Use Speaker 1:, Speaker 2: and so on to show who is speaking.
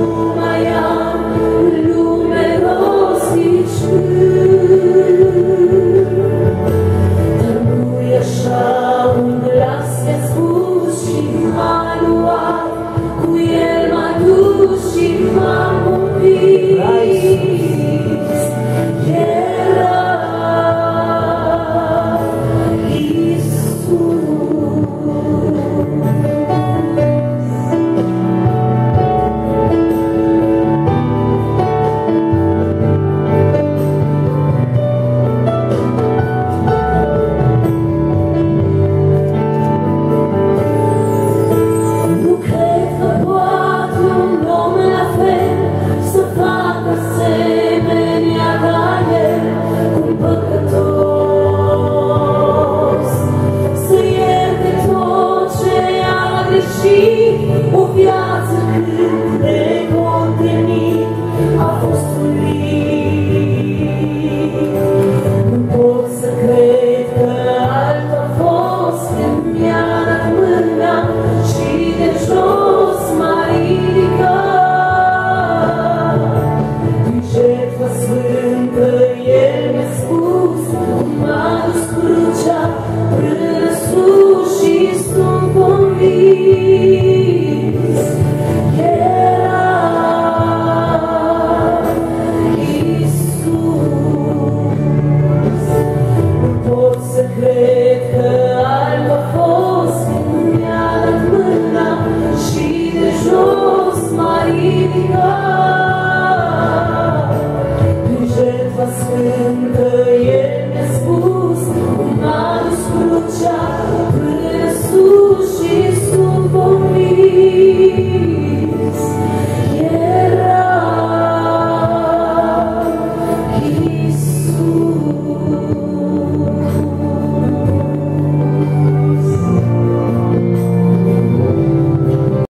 Speaker 1: Ooh. și o viață cât de contenit a fost un Nu pot să cred că alta a fost când mi-a dat mâna și de jos m-a ridicat. Din jertfă sfântă